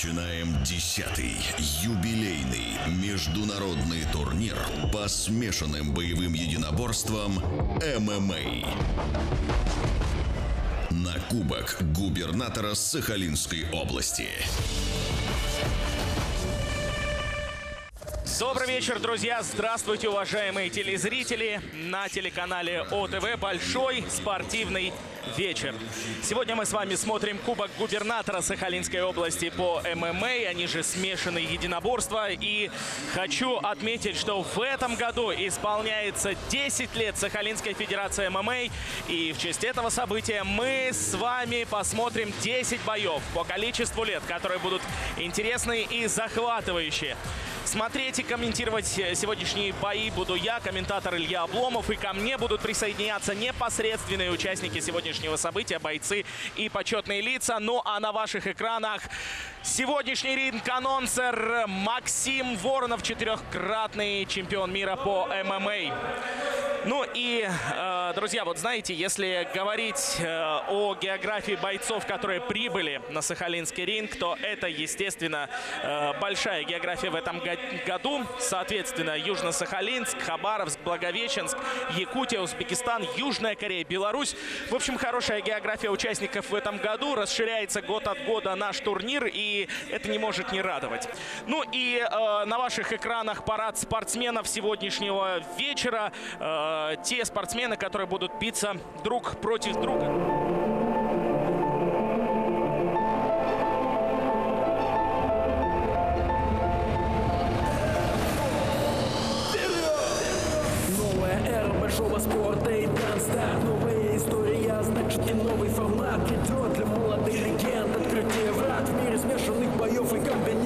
Начинаем десятый юбилейный международный турнир по смешанным боевым единоборствам ММА. На Кубок губернатора Сахалинской области. Добрый вечер, друзья! Здравствуйте, уважаемые телезрители! На телеканале ОТВ большой спортивный вечер. Сегодня мы с вами смотрим Кубок губернатора Сахалинской области по ММА, они же смешанные единоборства. И хочу отметить, что в этом году исполняется 10 лет Сахалинской Федерации ММА. И в честь этого события мы с вами посмотрим 10 боев по количеству лет, которые будут интересные и захватывающие. Смотреть и комментировать сегодняшние бои буду я, комментатор Илья Обломов. И ко мне будут присоединяться непосредственные участники сегодняшнего события, бойцы и почетные лица. Ну а на ваших экранах сегодняшний ринг-анонсер Максим Воронов, четырехкратный чемпион мира по ММА. Ну и, э, друзья, вот знаете, если говорить э, о географии бойцов, которые прибыли на Сахалинский ринг, то это, естественно, э, большая география в этом году. Соответственно, Южно-Сахалинск, Хабаровск, Благовещенск, Якутия, Узбекистан, Южная Корея, Беларусь. В общем, хорошая география участников в этом году. Расширяется год от года наш турнир, и это не может не радовать. Ну и э, на ваших экранах парад спортсменов сегодняшнего вечера. Э, те спортсмены, которые будут биться друг против друга. Спорта и танцстарт Новая история, значит и новый формат Идет для молодых легенд В мире смешанных боев и комбинированных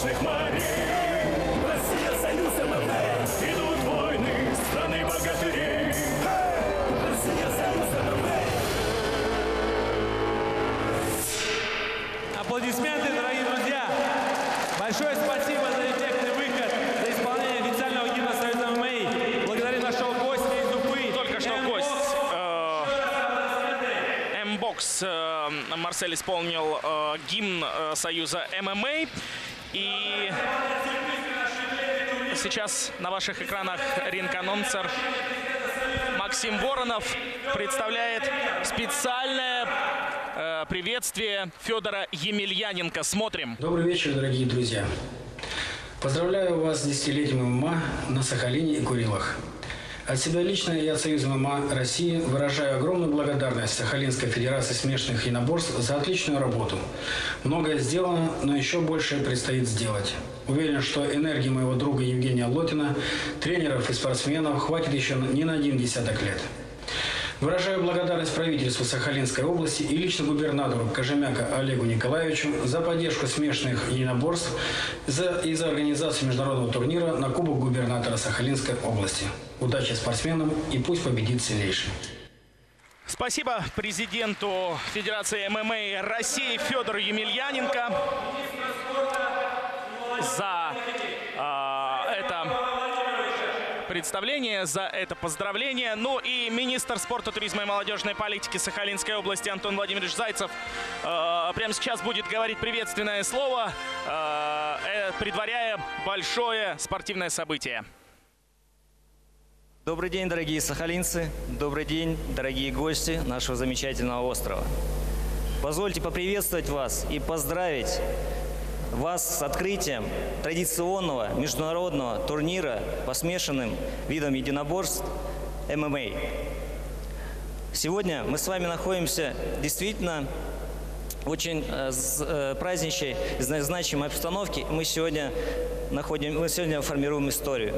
восточных морей Россия, Союз, ММА Идут войны страны богатырей Россия, Союз, ММА Аплодисменты, дорогие друзья! Большое спасибо за эффектный выход, за исполнение официального гимна Союза ММА. Благодарим нашего гостя из Уфы. Только что гость э, М-бокс э, Марсель исполнил э, гимн э, Союза ММА. И сейчас на ваших экранах ринг-анонсер Максим Воронов представляет специальное э, приветствие Федора Емельяненко. Смотрим. Добрый вечер, дорогие друзья. Поздравляю вас с десятилетием ММА на Сахалине и Курилах. От себя лично и от Союза ММА России выражаю огромную благодарность Сахалинской Федерации смешанных единоборств за отличную работу. Многое сделано, но еще больше предстоит сделать. Уверен, что энергии моего друга Евгения Лотина, тренеров и спортсменов хватит еще не на один десяток лет. Выражаю благодарность правительству Сахалинской области и лично губернатору Кожемяка Олегу Николаевичу за поддержку смешанных единоборств за, и за организацию международного турнира на Кубок губернатора Сахалинской области. Удачи спортсменам и пусть победит сильнейший. Спасибо президенту Федерации ММА России Федору Емельяненко за это представление, за это поздравление. Ну и министр спорта, туризма и молодежной политики Сахалинской области Антон Владимирович Зайцев э, прямо сейчас будет говорить приветственное слово, э, э, предваряя большое спортивное событие. Добрый день, дорогие сахалинцы. Добрый день, дорогие гости нашего замечательного острова. Позвольте поприветствовать вас и поздравить вас с открытием традиционного международного турнира по смешанным видам единоборств ММА. Сегодня мы с вами находимся действительно в очень э, э, праздничной, значимой обстановке. Мы сегодня, находим, мы сегодня формируем историю.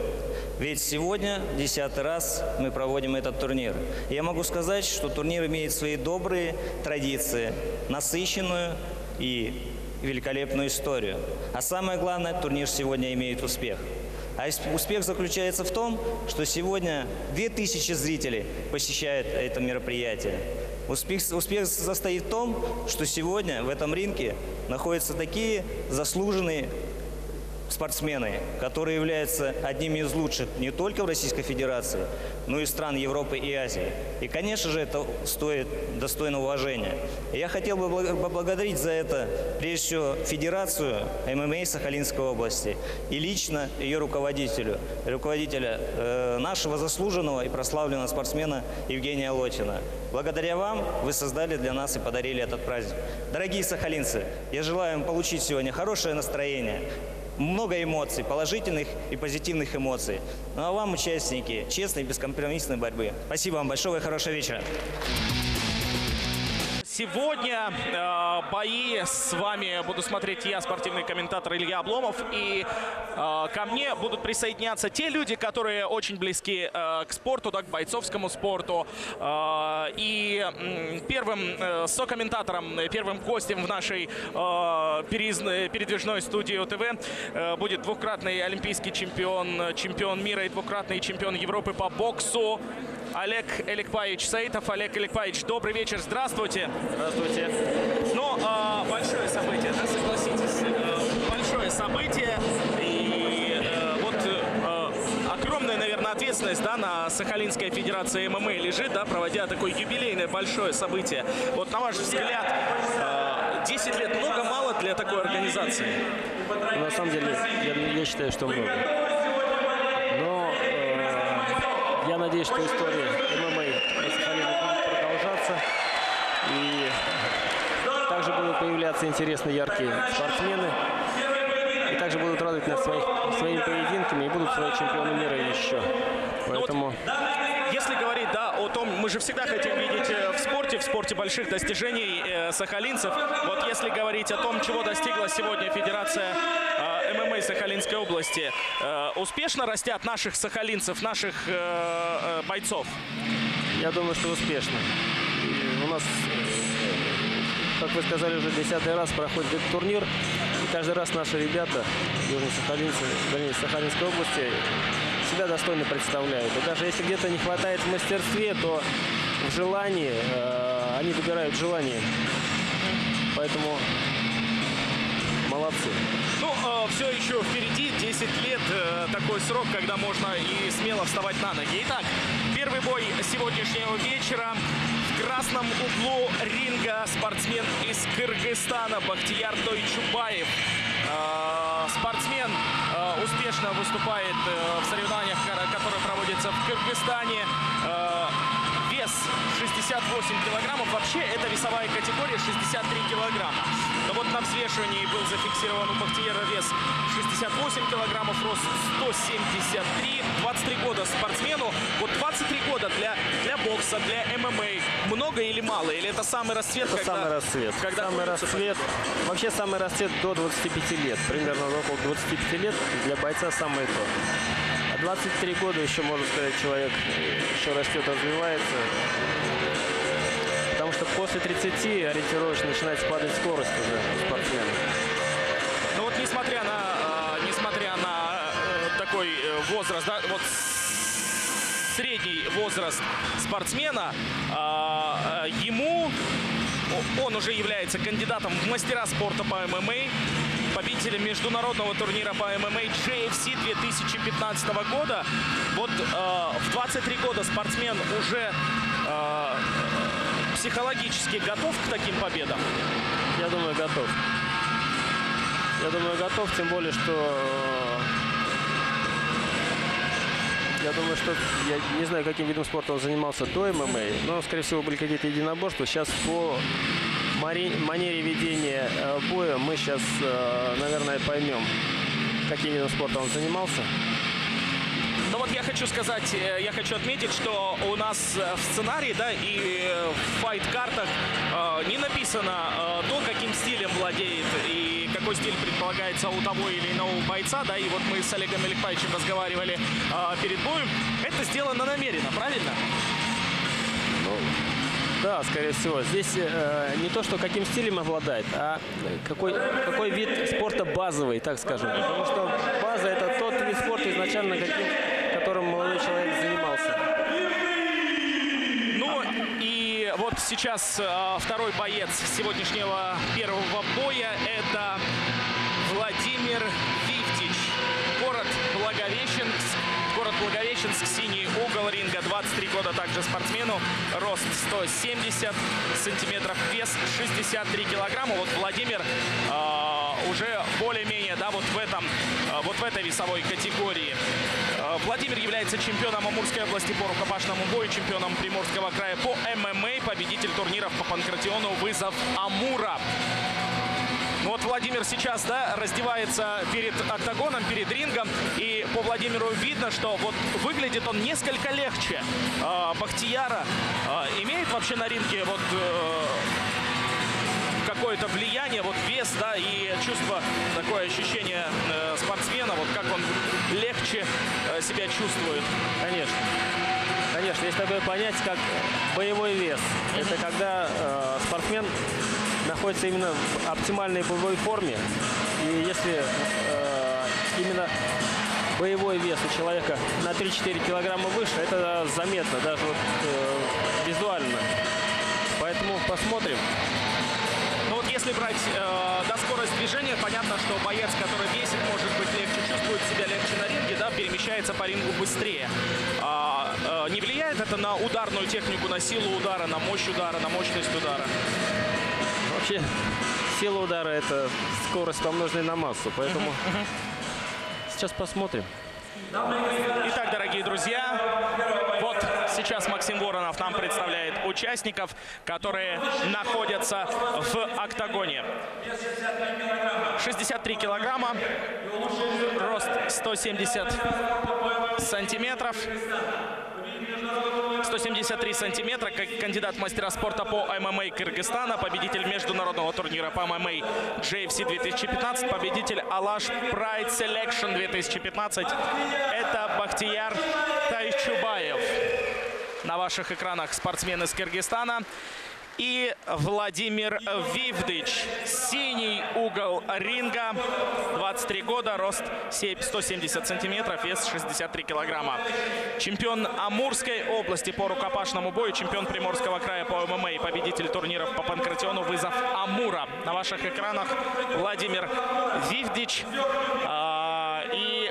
Ведь сегодня, десятый раз, мы проводим этот турнир. Я могу сказать, что турнир имеет свои добрые традиции, насыщенную и великолепную историю. А самое главное, турнир сегодня имеет успех. А успех заключается в том, что сегодня 2000 зрителей посещают это мероприятие. Успех, успех состоит в том, что сегодня в этом ринге находятся такие заслуженные спортсмены, которые являются одними из лучших не только в Российской Федерации, но и стран Европы и Азии. И, конечно же, это стоит достойно уважения. И я хотел бы поблагодарить за это, прежде всего, Федерацию ММА Сахалинской области и лично ее руководителю, руководителя э, нашего заслуженного и прославленного спортсмена Евгения Лотина. Благодаря вам вы создали для нас и подарили этот праздник. Дорогие сахалинцы, я желаю вам получить сегодня хорошее настроение, много эмоций, положительных и позитивных эмоций. Ну а вам, участники, честной, бескомпромиссной борьбы. Спасибо вам большое и хорошего вечера. Сегодня э, бои с вами буду смотреть я, спортивный комментатор Илья Обломов. И э, ко мне будут присоединяться те люди, которые очень близки э, к спорту, да, к бойцовскому спорту. Э, и э, первым э, сокомментатором, первым гостем в нашей э, передвижной студии ОТВ э, будет двукратный олимпийский чемпион, чемпион мира и двукратный чемпион Европы по боксу Олег Эликпаевич Саитов. Олег Эликпаевич, добрый вечер, здравствуйте. Здравствуйте. Ну, э, большое событие, да, согласитесь, э, большое событие. И э, вот э, огромная, наверное, ответственность, да, на Сахалинской Федерации ММА лежит, да, проводя такое юбилейное большое событие. Вот на ваш взгляд, э, 10 лет много-мало для такой организации? На самом деле, я, я считаю, что много. Я надеюсь, что история ММА на Сахалине будет продолжаться. И также будут появляться интересные, яркие спортсмены. И также будут радовать нас своих, своими поединками и будут свои чемпионы мира еще. Поэтому... Если говорить, да, о том, мы же всегда хотим видеть э, в спорте, в спорте больших достижений э, сахалинцев. Вот если говорить о том, чего достигла сегодня Федерация э, ММА Сахалинской области, э, успешно растят наших сахалинцев, наших э, э, бойцов? Я думаю, что успешно. У нас, как вы сказали, уже десятый раз проходит этот турнир. И каждый раз наши ребята, южные сахалинцы, вернее, Сахалинской области, себя достойно представляют. И даже если где-то не хватает в мастерстве, то в желании, э, они выбирают желание. Поэтому молодцы. Ну, э, все еще впереди, 10 лет, э, такой срок, когда можно и смело вставать на ноги. Итак, первый бой сегодняшнего вечера. В красном углу ринга спортсмен из Кыргызстана Бахтияр Тойчубаев. Э, спортсмен э, успешно выступает в соревнованиях, ко- которые проводятся в Кыргызстане. Э, вес 68 килограммов. Вообще, это весовая категория 63 килограмма. Но вот на взвешивании был зафиксирован у Бахтиера вес 68 килограммов, рост 173. 23 года спортсмену. Вот 23 года для, для бокса, для ММА. Много или мало? Или это самый расцвет? Это когда, самый расцвет. Когда самый расцвет. Вообще самый расцвет до 25 лет. Примерно около 25 лет для бойца самое то. А 23 года еще, можно сказать, человек еще растет, развивается. Потому что после 30 ориентировочно начинает падать скорость уже у спортсмена. Ну вот несмотря на, э, несмотря на э, такой э, возраст, да, вот средний возраст спортсмена, э, э, ему он уже является кандидатом в мастера спорта по ММА, победителем международного турнира по ММА JFC 2015 года. Вот э, в 23 года спортсмен уже э, психологически готов к таким победам. Я думаю, готов. Я думаю, готов, тем более, что э, я думаю, что я не знаю, каким видом спорта он занимался до ММА, но, скорее всего, были какие-то единоборства. Сейчас по манере ведения э, боя мы сейчас, наверное, поймем, каким видом спорта он занимался. Ну вот я хочу сказать, э, я хочу отметить, что у нас э, в сценарии, да, и э, в файт-картах не написано э, то, каким стилем владеет и какой стиль предполагается у того или иного бойца, да, и вот мы с Олегом Эликпаевичем разговаривали перед боем. Это сделано намеренно, правильно? Да, скорее всего. Здесь э, не то, что каким стилем обладает, а какой, какой вид спорта базовый, так скажем. Потому что база – это тот вид спорта изначально, каким, человек занимался. Ну и вот сейчас э, второй боец сегодняшнего первого боя это Владимир Вивтич. Город Благовещенск. Город Благовещенск, синий угол ринга, 23 года также спортсмену, рост 170 сантиметров, вес 63 килограмма. Вот Владимир э, уже более-менее, да, вот в этом, э, вот в этой весовой категории. Владимир является чемпионом Амурской области по рукопашному бою, чемпионом Приморского края по ММА, победитель турниров по панкратиону «Вызов Амура». Ну вот Владимир сейчас, да, раздевается перед октагоном, перед рингом. И по Владимиру видно, что вот выглядит он несколько легче э, Бахтияра. Имеет вообще на ринге вот э, какое-то влияние, вот вес, да, и чувство, такое ощущение э, спортсмена, вот как он легче э, себя чувствует. Конечно. Конечно, есть такое понятие, как боевой вес. Это когда э, спортсмен находится именно в оптимальной боевой форме. И если э, именно боевой вес у человека на 3-4 килограмма выше, это заметно, даже вот, э, визуально. Поэтому посмотрим. Если брать э, да, скорость движения, понятно, что боец, который весит, может быть, легче чувствует себя легче на ринге, да, перемещается по рингу быстрее. А, э, не влияет это на ударную технику, на силу удара, на мощь удара, на мощность удара? Вообще, сила удара – это скорость, помноженная на массу. Поэтому сейчас посмотрим. Итак, дорогие друзья, сейчас Максим Воронов нам представляет участников, которые находятся в октагоне. 63 килограмма, рост 170 сантиметров. 173 сантиметра, как кандидат мастера спорта по ММА Кыргызстана, победитель международного турнира по ММА JFC 2015, победитель Алаш Pride Selection 2015. Это Бахтияр. На ваших экранах спортсмен из Кыргызстана. И Владимир Вивдыч. Синий угол ринга. 23 года, рост 170 сантиметров, вес 63 килограмма. Чемпион Амурской области по рукопашному бою, чемпион Приморского края по ММА и победитель турниров по панкратиону «Вызов Амура». На ваших экранах Владимир Вивдич.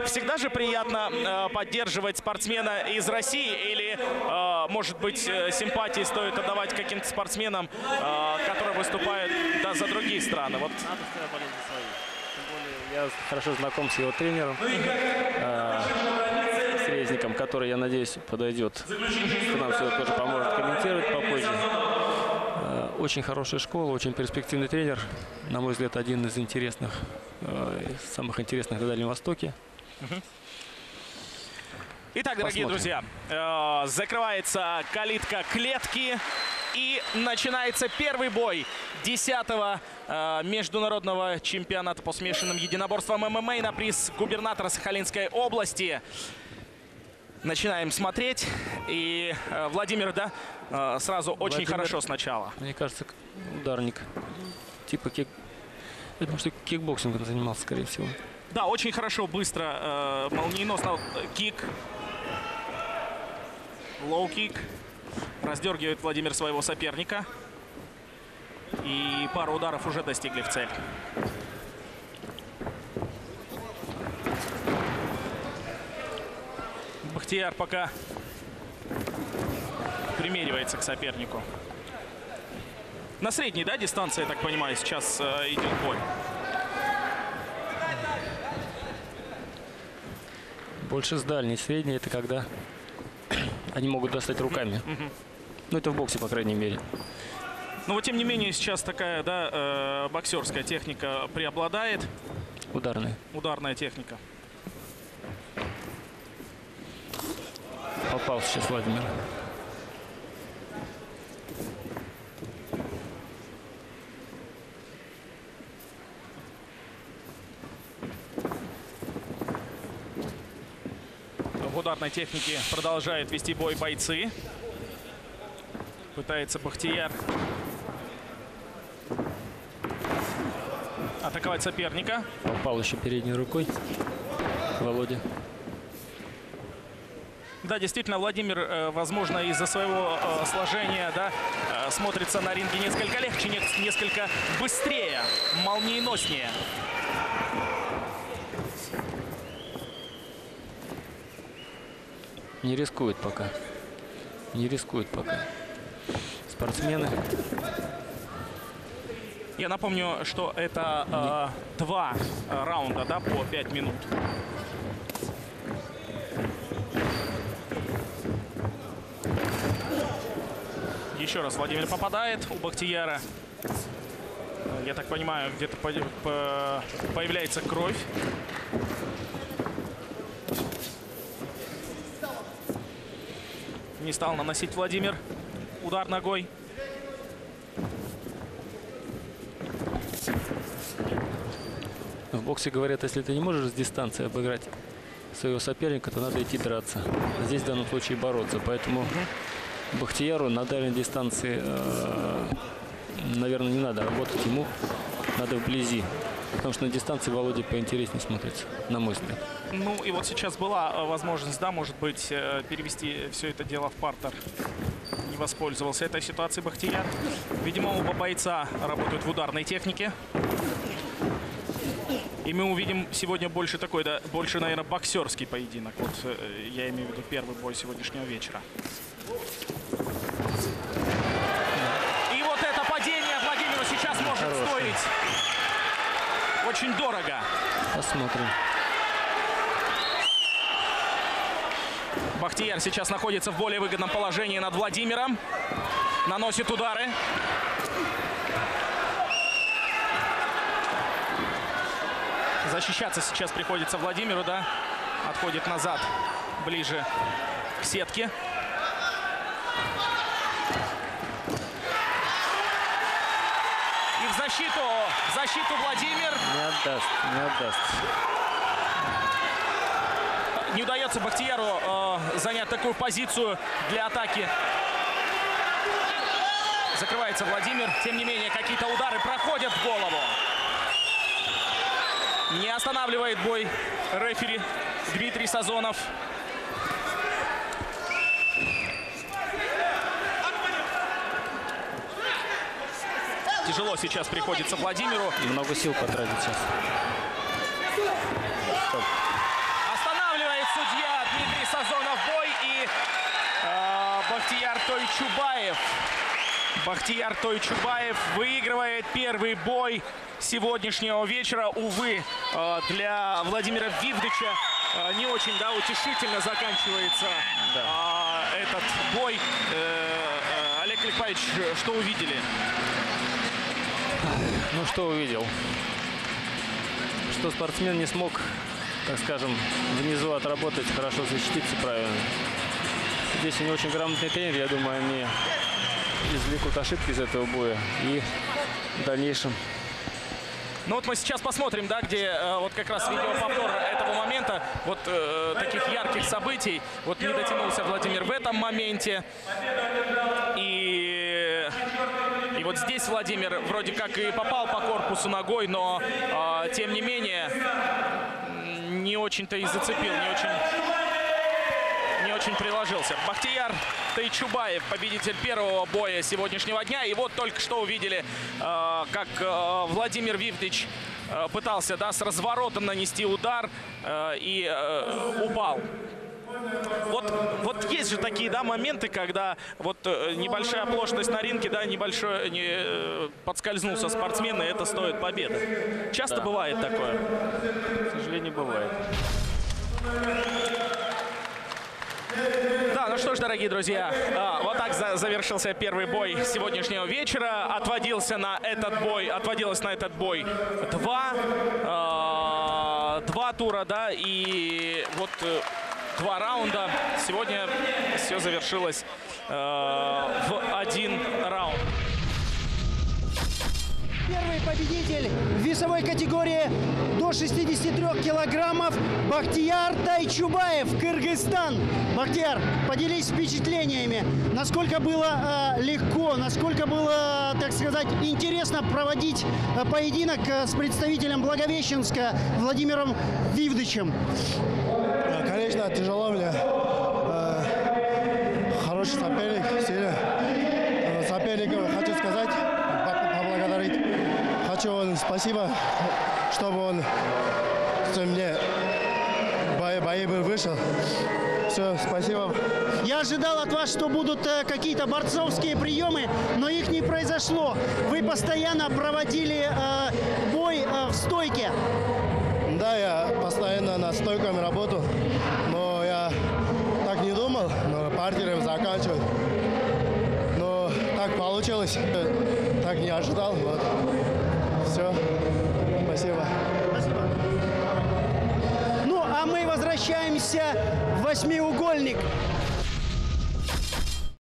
Всегда же приятно э, поддерживать спортсмена из России или, э, может быть, э, симпатии стоит отдавать каким-то спортсменам, которые выступают да, за другие страны. Вот я хорошо знаком с его тренером, Резником, который, я надеюсь, подойдет к нам сюда тоже поможет комментировать попозже. Очень хорошая школа, очень перспективный тренер. На мой взгляд, один из интересных, самых интересных на Дальнем Востоке. Итак, дорогие Посмотрим. друзья, э, закрывается калитка клетки. И начинается первый бой 10-го э, международного чемпионата по смешанным единоборствам ММА на приз губернатора Сахалинской области. Начинаем смотреть. И э, Владимир, да, сразу очень Владимир. хорошо сначала. Мне кажется, ударник. Типа кик... Я думаю, что кикбоксингом занимался, скорее всего. Да, очень хорошо, быстро, э, молниеносно. Kick. Лоу-кик. Раздергивает Владимир своего соперника. И пару ударов уже достигли в цель. Бахтияр пока примеривается к сопернику. На средней, да, дистанции, я так понимаю, сейчас э, идет бой. Больше с дальней. Средней это когда они могут достать руками. Ну, это в боксе, по крайней мере. Но вот тем не менее сейчас такая, да, э, боксерская техника преобладает, Ударные. ударная техника. Попал сейчас Владимир. Ударной технике продолжают вести бой бойцы. Пытается Бахтияр атаковать соперника. Попал еще передней рукой. Володя. Да, действительно, Владимир, э, возможно, из-за своего э, сложения, да, э, смотрится на ринге несколько легче, не- несколько быстрее, молниеноснее. Не рискует пока. Не рискует пока. Спортсмены. Я напомню, что это э, два э, раунда, да, по 5 минут. Еще раз Владимир попадает у Бахтияра. Э, Я так понимаю, где-то по- по- появляется кровь. Не стал наносить Владимир удар ногой. В боксе говорят, если ты не можешь с дистанции обыграть своего соперника, то надо идти драться. Здесь в данном случае бороться. Поэтому Бахтияру на дальней дистанции, э, наверное, не надо работать. Ему надо вблизи. Потому что на дистанции Володя поинтереснее смотрится, на мой взгляд. Ну и вот сейчас была э, возможность, да, может быть, э, перевести все это дело в партер. Не воспользовался этой ситуацией Бахтияр. Видимо, оба бойца работают в ударной технике. И мы увидим сегодня больше такой, да, больше, наверное, боксерский поединок. Вот э, я имею в виду первый бой сегодняшнего вечера. И вот это падение Владимиру сейчас может Хорошее. стоить очень дорого. Посмотрим. Бахтияр сейчас находится в более выгодном положении над Владимиром. Наносит удары. Защищаться сейчас приходится Владимиру, да? Отходит назад, ближе к сетке. И в защиту, в защиту Владимир. Не отдаст, не отдаст. Не удается Бахтияру э, занять такую позицию для атаки. Закрывается Владимир. Тем не менее, какие-то удары проходят в голову. Не останавливает бой рефери Дмитрий Сазонов. Тяжело сейчас приходится Владимиру. Много сил потратить сейчас. Останавливает судья Дмитрий Сазонов бой и э, Бахтияр Тойчубаев. Бахтияр Тойчубаев выигрывает первый бой сегодняшнего вечера. Увы, э, для Владимира Вивдыча э, не очень, да, утешительно заканчивается а, этот бой. Олег Ликпаевич, что увидели? Ну что увидел? Что спортсмен не смог, так скажем, внизу отработать, хорошо защититься правильно. Здесь у него очень грамотный тренер, я думаю, они извлекут ошибки из этого боя и в дальнейшем Ну вот мы сейчас посмотрим, да, где э, вот как раз видеоповтор этого момента, вот э, таких ярких событий. Вот не дотянулся Владимир в этом моменте. Вот здесь Владимир вроде как и попал по корпусу ногой, но э, тем не менее не очень-то и зацепил, не очень, не очень приложился. Бахтияр Тайчубаев, победитель первого боя сегодняшнего дня. И вот только что увидели, э, как э, Владимир Вивдич пытался да, с разворотом нанести удар э, и э, упал. Вот, вот есть же такие да, моменты, когда вот э, небольшая оплошность на ринге, да, небольшой не, э, подскользнулся спортсмен, и это стоит победы. Часто бывает такое. к сожалению, бывает. Да, ну что ж, дорогие друзья, а, вот так за- завершился первый бой сегодняшнего вечера. Отводился на этот бой, отводилось на этот бой два, а, два тура, да, и вот э, два раунда. Сегодня все завершилось э, в один раунд. Первый победитель в весовой категории до 63 килограммов Бахтияр Тайчубаев, Кыргызстан. Бахтияр, поделись впечатлениями. Насколько было э, легко, насколько было, так сказать, интересно проводить э, поединок э, с представителем Благовещенска Владимиром Вивдычем? Конечно, тяжело мне. Э, Хороший соперник, сильный. Э, Сопернику хочу сказать, по- поблагодарить. Хочу он спасибо, чтобы он что мне бои, бои бы вышел. Все, спасибо. Я ожидал от вас, что будут э, какие-то борцовские приемы, но их не произошло. Вы постоянно проводили э, бой э, в стойке. Да, я постоянно на стойками работал, партнером заканчивать. Но так получилось, так не ожидал. Вот. Все, спасибо. Ну, а мы возвращаемся в восьмиугольник.